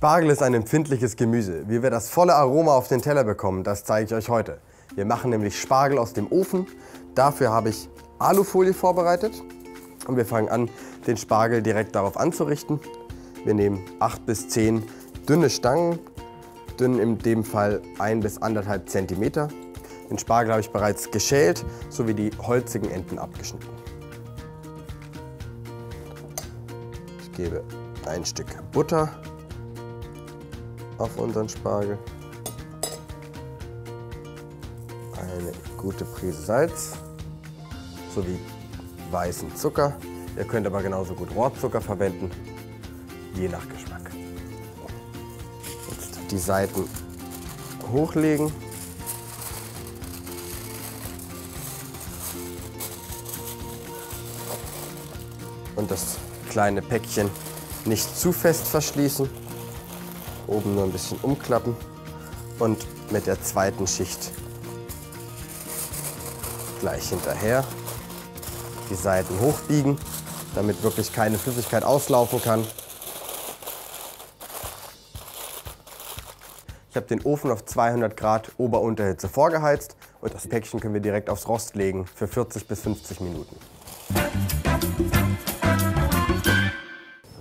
Spargel ist ein empfindliches Gemüse. Wie wir das volle Aroma auf den Teller bekommen, das zeige ich euch heute. Wir machen nämlich Spargel aus dem Ofen. Dafür habe ich Alufolie vorbereitet. Und wir fangen an, den Spargel direkt darauf anzurichten. Wir nehmen 8 bis 10 dünne Stangen, dünn in dem Fall 1 bis 1,5 cm. Den Spargel habe ich bereits geschält, sowie die holzigen Enden abgeschnitten. Ich gebe ein Stück Butter auf unseren Spargel. Eine gute Prise Salz sowie weißen Zucker. Ihr könnt aber genauso gut Rohrzucker verwenden, je nach Geschmack. Jetzt die Seiten hochlegen. Und das kleine Päckchen nicht zu fest verschließen oben nur ein bisschen umklappen und mit der zweiten Schicht gleich hinterher die Seiten hochbiegen, damit wirklich keine Flüssigkeit auslaufen kann. Ich habe den Ofen auf 200 Grad Ober-Unterhitze vorgeheizt und das Päckchen können wir direkt aufs Rost legen für 40 bis 50 Minuten.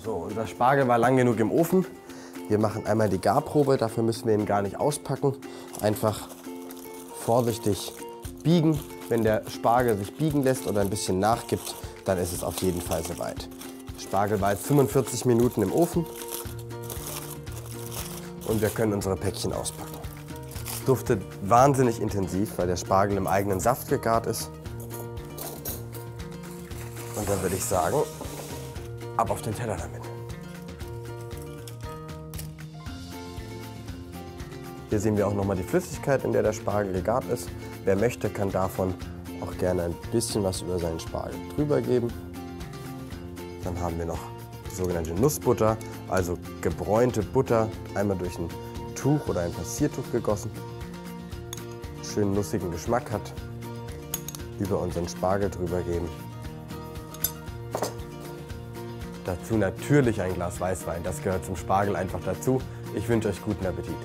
So, unser Spargel war lang genug im Ofen. Wir machen einmal die Garprobe, dafür müssen wir ihn gar nicht auspacken. Einfach vorsichtig biegen. Wenn der Spargel sich biegen lässt oder ein bisschen nachgibt, dann ist es auf jeden Fall soweit. Spargel war jetzt 45 Minuten im Ofen und wir können unsere Päckchen auspacken. Duftet wahnsinnig intensiv, weil der Spargel im eigenen Saft gegart ist. Und dann würde ich sagen, ab auf den Teller damit. Hier sehen wir auch nochmal die Flüssigkeit, in der der Spargel gegart ist. Wer möchte, kann davon auch gerne ein bisschen was über seinen Spargel drüber geben. Dann haben wir noch die sogenannte Nussbutter, also gebräunte Butter, einmal durch ein Tuch oder ein Passiertuch gegossen. Schönen nussigen Geschmack hat. Über unseren Spargel drüber geben. Dazu natürlich ein Glas Weißwein, das gehört zum Spargel einfach dazu. Ich wünsche euch guten Appetit.